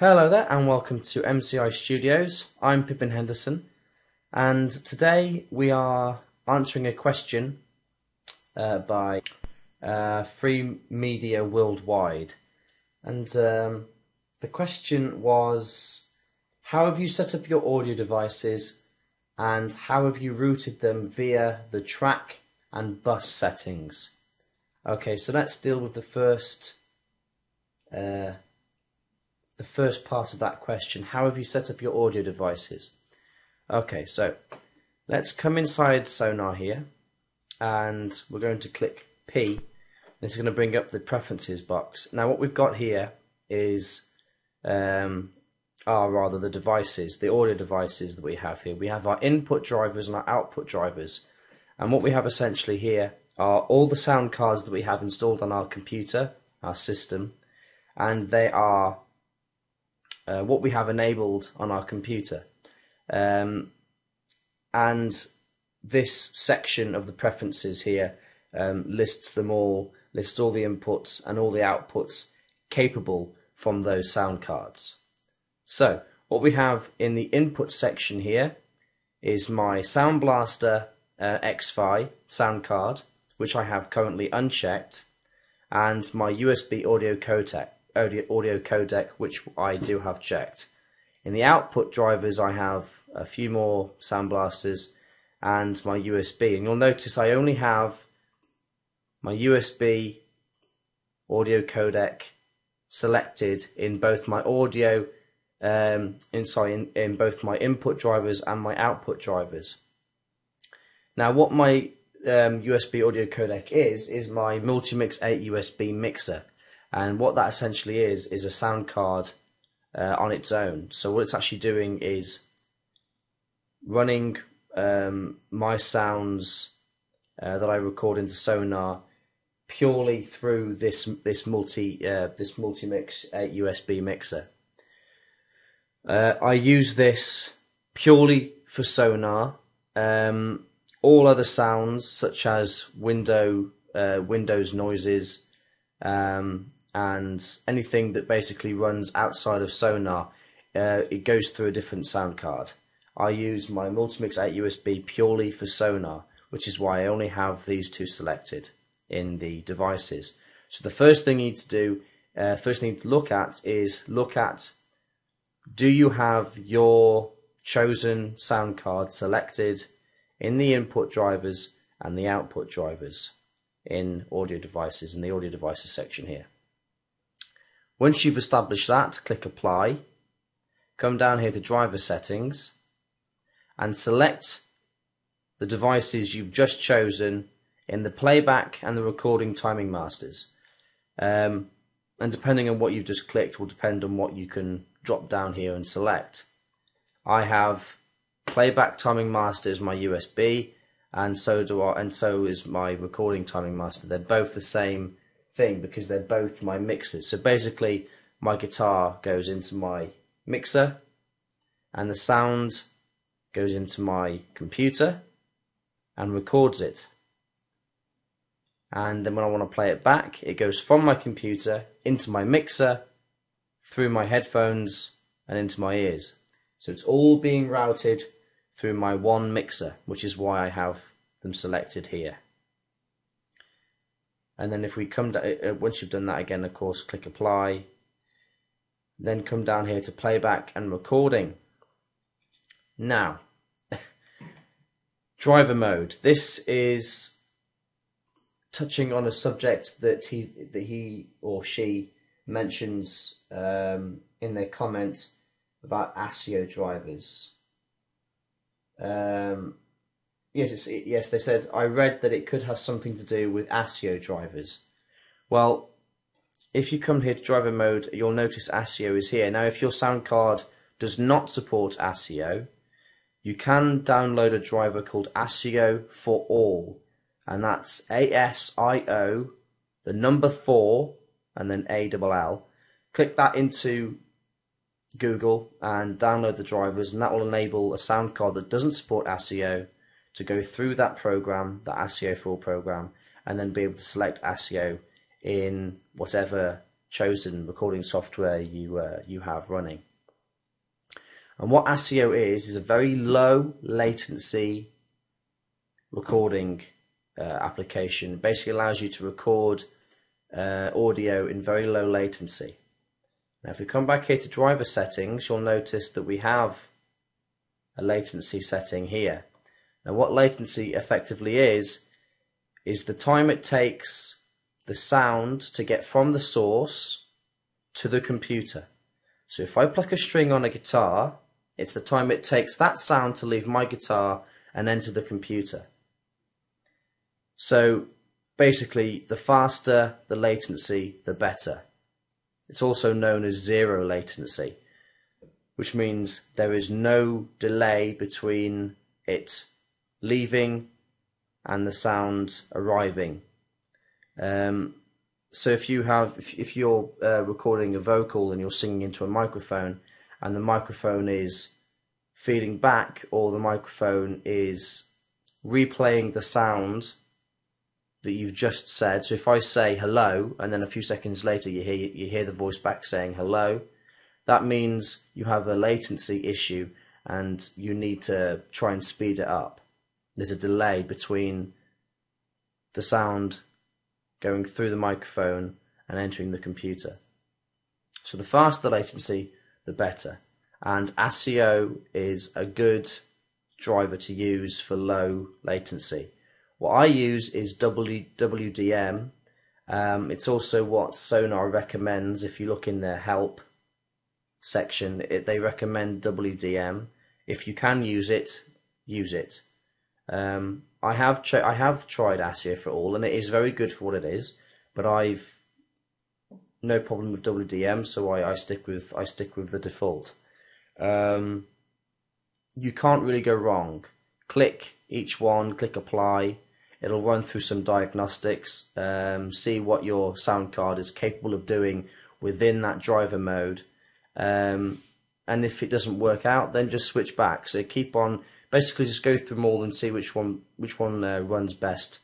Hello there, and welcome to MCI Studios. I'm Pippin Henderson, and today we are answering a question uh, by uh, Free Media Worldwide. And um, the question was How have you set up your audio devices, and how have you routed them via the track and bus settings? Okay, so let's deal with the first. Uh, the first part of that question. How have you set up your audio devices? Okay, so let's come inside Sonar here and we're going to click P. This is going to bring up the preferences box. Now what we've got here is, um, are rather the devices, the audio devices that we have here. We have our input drivers and our output drivers. And what we have essentially here are all the sound cards that we have installed on our computer, our system, and they are uh, what we have enabled on our computer. Um, and this section of the preferences here um, lists them all, lists all the inputs and all the outputs capable from those sound cards. So what we have in the input section here is my Sound Blaster uh, XFi sound card, which I have currently unchecked, and my USB audio codec audio, audio codec, which I do have checked. In the output drivers, I have a few more Sound Blasters and my USB. And you'll notice I only have my USB audio codec selected in both my audio, um, in, sorry, in, in both my input drivers and my output drivers. Now, what my um, USB audio codec is, is my Multimix 8 USB mixer. And what that essentially is, is a sound card uh, on its own. So what it's actually doing is running um, my sounds uh, that I record into Sonar purely through this this multi uh, this multi-mix USB mixer. Uh, I use this purely for Sonar. Um, all other sounds, such as window uh, Windows noises, um, and anything that basically runs outside of Sonar, uh, it goes through a different sound card. I use my Multimix 8 USB purely for Sonar, which is why I only have these two selected in the devices. So the first thing you need to do, uh, first thing to look at is look at do you have your chosen sound card selected in the input drivers and the output drivers in audio devices in the audio devices section here. Once you've established that, click Apply, come down here to Driver Settings, and select the devices you've just chosen in the playback and the recording timing masters. Um, and depending on what you've just clicked will depend on what you can drop down here and select. I have playback timing master as my USB and so do I, and so is my recording timing master. They're both the same thing because they're both my mixers. So basically, my guitar goes into my mixer, and the sound goes into my computer and records it. And then when I want to play it back, it goes from my computer into my mixer, through my headphones, and into my ears. So it's all being routed through my one mixer, which is why I have them selected here and then if we come down, uh, uh, once you've done that again of course click apply. Then come down here to playback and recording. Now driver mode. This is touching on a subject that he that he or she mentions um, in their comment about ASIO drivers. Um, Yes, yes. They said I read that it could have something to do with ASIO drivers. Well, if you come here to driver mode, you'll notice ASIO is here. Now, if your sound card does not support ASIO, you can download a driver called ASIO for All, and that's A S I O, the number four, and then A double L. Click that into Google and download the drivers, and that will enable a sound card that doesn't support ASIO to go through that program, the ASIO4ALL program, and then be able to select ASIO in whatever chosen recording software you uh, you have running. And what ASIO is is a very low latency recording uh, application. It basically allows you to record uh, audio in very low latency. Now, if we come back here to driver settings, you'll notice that we have a latency setting here. Now, what latency effectively is is the time it takes the sound to get from the source to the computer. So if I pluck a string on a guitar, it's the time it takes that sound to leave my guitar and enter the computer. So basically, the faster the latency, the better. It's also known as zero latency, which means there is no delay between it leaving and the sound arriving. Um, so if you have, if, if you're uh, recording a vocal and you're singing into a microphone, and the microphone is feeding back, or the microphone is replaying the sound that you've just said. So if I say hello, and then a few seconds later you hear you hear the voice back saying hello, that means you have a latency issue, and you need to try and speed it up. There's a delay between the sound going through the microphone and entering the computer. So the faster the latency, the better. And ASIO is a good driver to use for low latency. What I use is WDM. Um, it's also what Sonar recommends. If you look in their help section, it, they recommend WDM. If you can use it, use it. Um, I have I have tried ASIO for all, and it is very good for what it is. But I've no problem with WDM, so I, I stick with I stick with the default. Um, you can't really go wrong. Click each one, click apply. It'll run through some diagnostics, um, see what your sound card is capable of doing within that driver mode. Um, and if it doesn't work out, then just switch back. So keep on basically just go through them all and see which one which one uh, runs best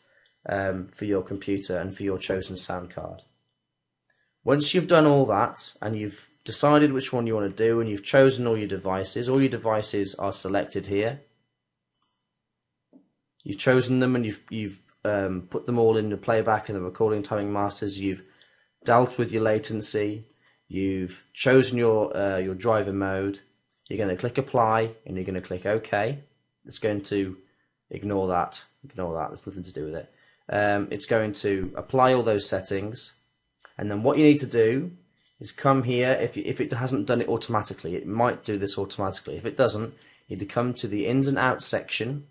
um, for your computer and for your chosen sound card. Once you've done all that and you've decided which one you want to do and you've chosen all your devices, all your devices are selected here. You've chosen them and you've you've um, put them all in the playback and the recording timing masters. You've dealt with your latency. You've chosen your uh, your driver mode. You're going to click apply and you're going to click OK it's going to ignore that. Ignore that. There's nothing to do with it. Um, it's going to apply all those settings, and then what you need to do is come here. If you, if it hasn't done it automatically, it might do this automatically. If it doesn't, you need to come to the ins and outs section,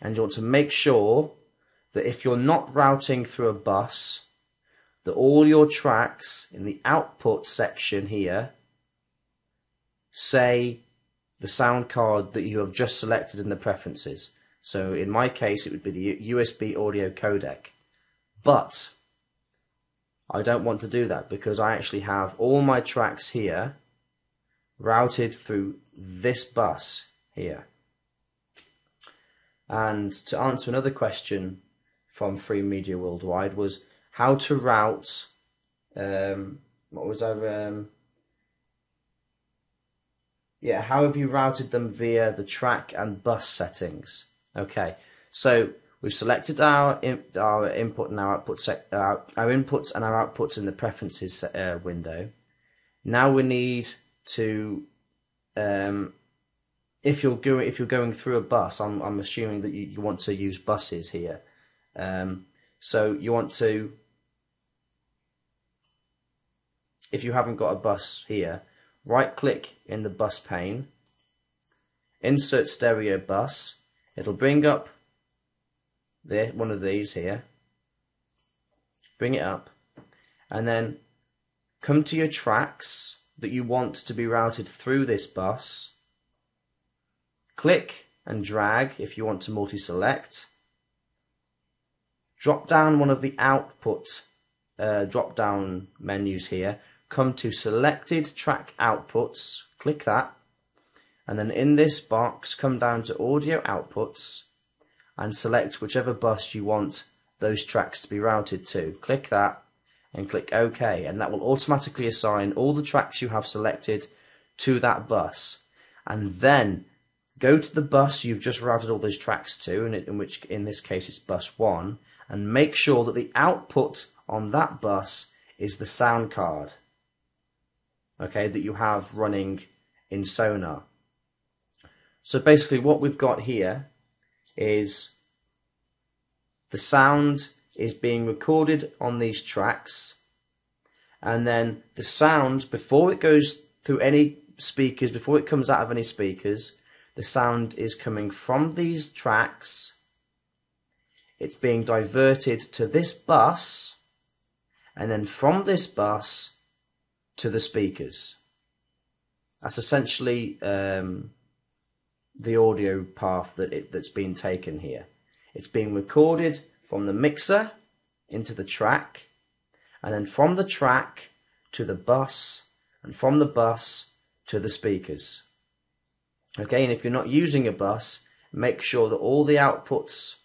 and you want to make sure that if you're not routing through a bus, that all your tracks in the output section here say the sound card that you have just selected in the preferences. So in my case, it would be the USB audio codec. But I don't want to do that because I actually have all my tracks here routed through this bus here. And to answer another question from Free Media Worldwide was how to route, um, what was I, um, yeah, how have you routed them via the track and bus settings? Okay, so we've selected our in, our input and our output our, our inputs and our outputs in the preferences uh, window. Now we need to, um, if you're going if you're going through a bus, I'm I'm assuming that you, you want to use buses here. Um, so you want to, if you haven't got a bus here, right click in the bus pane, insert stereo bus, it'll bring up the, one of these here, bring it up, and then come to your tracks that you want to be routed through this bus, click and drag if you want to multi-select, drop down one of the output uh, drop down menus here come to selected track outputs, click that, and then in this box come down to audio outputs and select whichever bus you want those tracks to be routed to. Click that and click OK. And that will automatically assign all the tracks you have selected to that bus. And then go to the bus you've just routed all those tracks to in, in which in this case it's bus 1 and make sure that the output on that bus is the sound card okay that you have running in Sonar. So basically what we've got here is the sound is being recorded on these tracks and then the sound before it goes through any speakers before it comes out of any speakers the sound is coming from these tracks. It's being diverted to this bus and then from this bus to the speakers that's essentially um, the audio path that it, that's been taken here it's being recorded from the mixer into the track, and then from the track to the bus, and from the bus to the speakers. Okay, and if you're not using a bus, make sure that all the outputs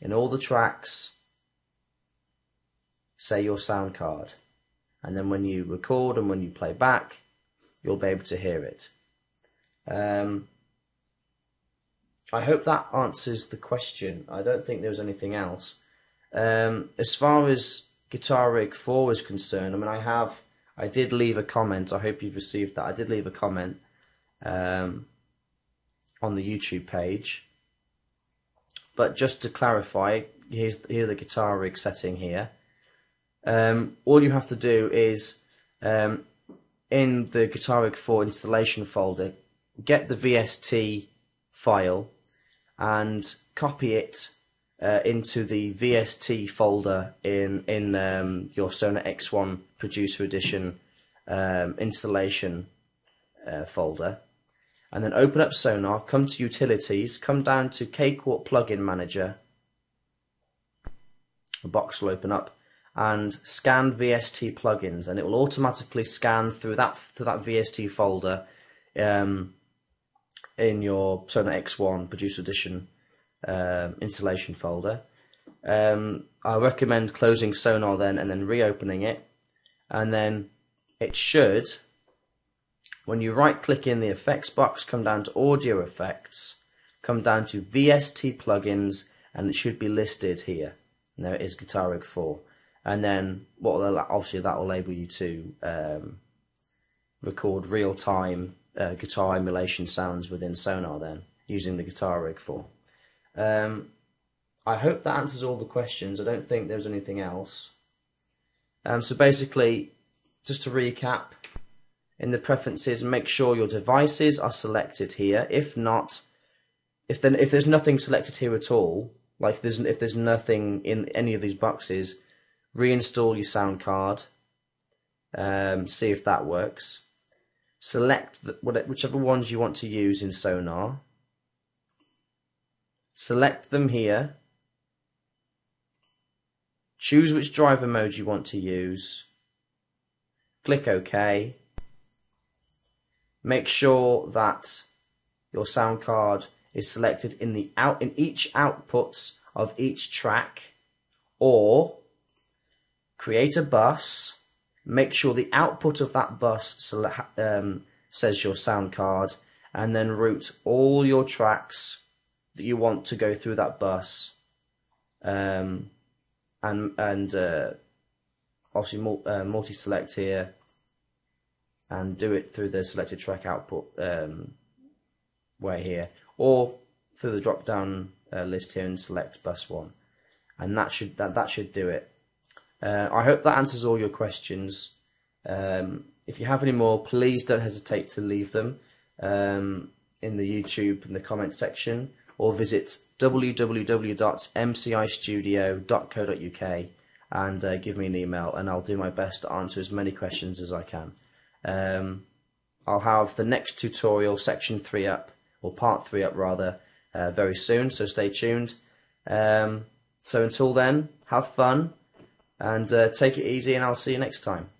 in all the tracks say your sound card. And then when you record and when you play back, you'll be able to hear it. Um, I hope that answers the question. I don't think there was anything else. Um, as far as Guitar Rig 4 is concerned, I mean, I have, I did leave a comment. I hope you've received that. I did leave a comment um, on the YouTube page. But just to clarify, here's, here's the Guitar Rig setting here. Um, all you have to do is, um, in the Guitar Rig 4 installation folder, get the VST file and copy it uh, into the VST folder in in um, your Sonar X1 Producer Edition um, installation uh, folder, and then open up Sonar. Come to Utilities. Come down to Cakewalk Plugin Manager. A box will open up and scan VST plugins, and it will automatically scan through that through that VST folder. Um, in your Sonar X1 Producer Edition um, installation folder. Um, I recommend closing Sonar then and then reopening it, and then it should, when you right click in the effects box, come down to audio effects, come down to VST plugins, and it should be listed here. There it is, Guitar Rig 4. And then what will obviously that will enable you to um, record real time uh, guitar emulation sounds within Sonar then, using the Guitar Rig 4. Um, I hope that answers all the questions. I don't think there's anything else. Um, so basically, just to recap, in the preferences, make sure your devices are selected here. If not, if then if there's nothing selected here at all, like if there's if there's nothing in any of these boxes, reinstall your sound card. Um, see if that works. Select the, whichever ones you want to use in Sonar, select them here, choose which driver mode you want to use, click OK, make sure that your sound card is selected in the out in each outputs of each track or create a bus make sure the output of that bus um, says your sound card and then route all your tracks that you want to go through that bus. Um, and and uh, obviously uh, multi-select here and do it through the selected track output um, way here or through the drop down uh, list here and select bus one. And that should that, that should do it uh, I hope that answers all your questions. Um, if you have any more, please don't hesitate to leave them um, in the YouTube in the comment section or visit www.mcistudio.co.uk and uh, give me an email and I'll do my best to answer as many questions as I can. Um, I'll have the next tutorial, section 3 up, or part 3 up rather, uh, very soon, so stay tuned. Um, so until then, have fun and uh, take it easy, and I'll see you next time.